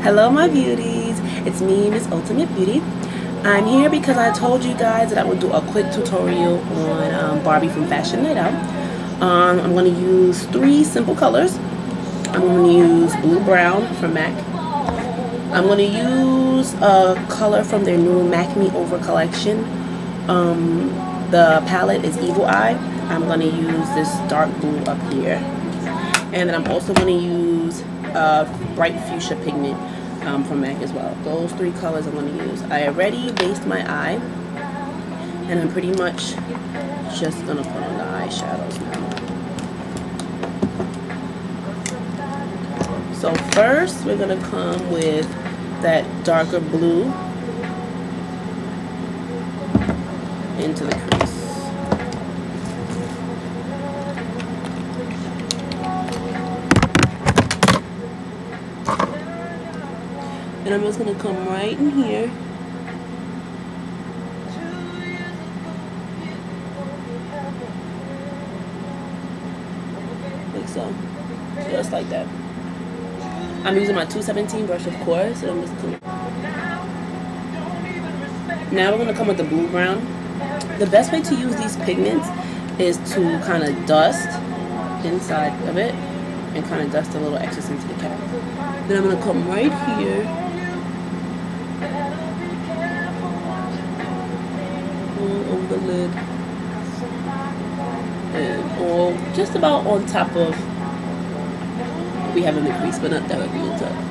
Hello my beauties, it's me Miss Ultimate Beauty. I'm here because I told you guys that I would do a quick tutorial on um, Barbie from Fashion Night Out. Um, I'm going to use three simple colors. I'm going to use blue brown from MAC. I'm going to use a color from their new MAC Me Over collection. Um, the palette is Evil Eye. I'm going to use this dark blue up here. And then I'm also going to use a bright fuchsia pigment um, from MAC as well. Those three colors I'm going to use. I already based my eye. And I'm pretty much just going to put on the eyeshadows now. So first we're going to come with that darker blue into the crease. And I'm just going to come right in here. Like so. Just like that. I'm using my 217 brush, of course. And I'm just going Now we're going to come with the blue brown. The best way to use these pigments is to kind of dust inside of it and kind of dust a little excess into the cap. Then I'm going to come right here lid and all just about on top of we have in the crease but not directly on top.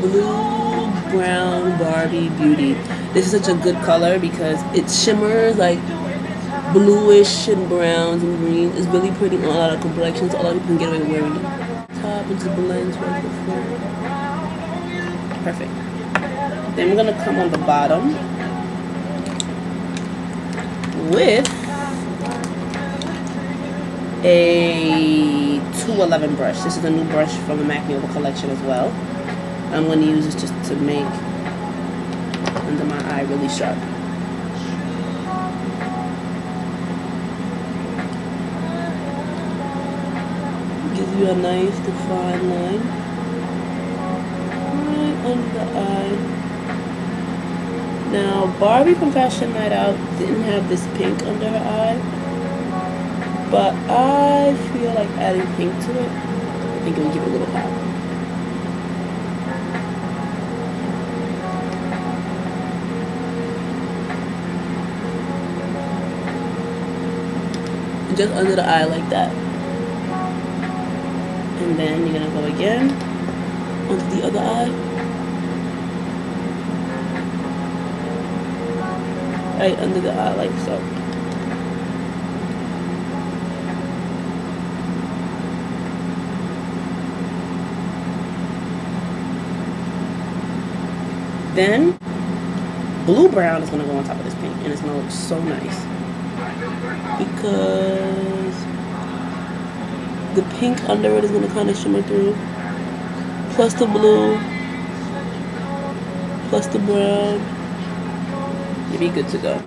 blue brown Barbie Beauty. This is such a good color because it shimmers like bluish and browns and greens. It's really pretty on a lot of complexions. A lot of people can get away with wearing it. Top and just blends right before. Perfect. Then we're gonna come on the bottom with a 211 brush. This is a new brush from the MAC Nova collection as well. I'm going to use this just to make under my eye really sharp. Gives you a nice defined line right under the eye. Now Barbie from Fashion Night Out didn't have this pink under her eye, but I feel like adding pink to it. I think it would give it a little pop. just under the eye like that. And then you're gonna go again onto the other eye. Right under the eye like so. Then blue brown is gonna go on top of this pink and it's gonna look so nice because the pink under it is going to kind of shimmer through. Plus the blue. Plus the brown. You'll be good to go.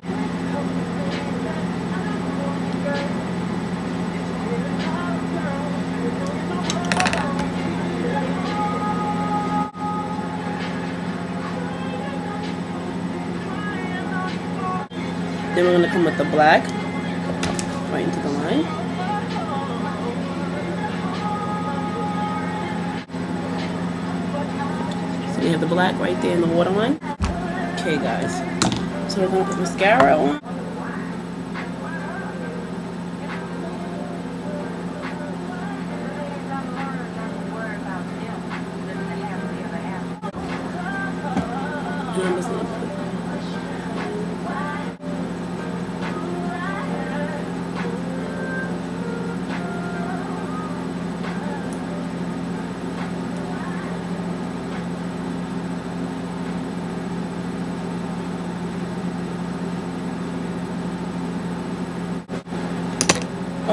Then we're going to come with the black. Right into the line. Have the black right there in the waterline. Okay guys, so we're going to put mascara on.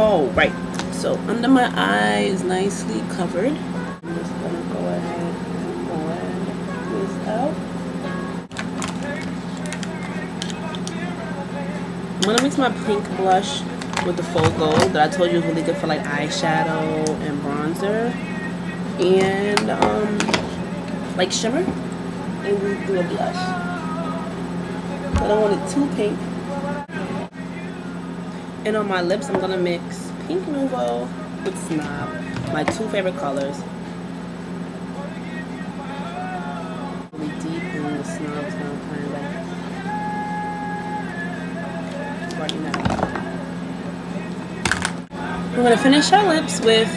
Oh, right. So under my eye is nicely covered. I'm just gonna go ahead and blend this out. I'm gonna mix my pink blush with the faux gold that I told you is really good for like eyeshadow and bronzer and um, like shimmer and do a blush. I don't want it too pink. And on my lips, I'm gonna mix Pink Nouveau with Snob, my two favorite colors. Really deep the Snob is gonna kind of. We're gonna finish our lips with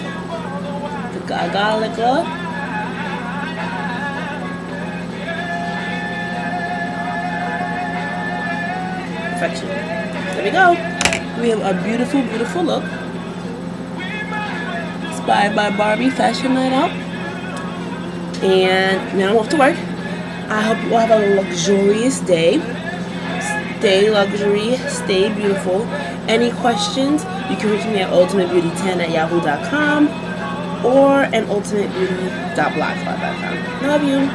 the Gaga Lip. Perfection. There we go. We have a beautiful, beautiful look. Inspired by Barbie Fashion Night Out. And now I'm off to work. I hope you all have a luxurious day. Stay luxury, stay beautiful. Any questions, you can reach me at ultimatebeauty10 at yahoo.com or at ultimatebeauty.blogspot.com. Love you.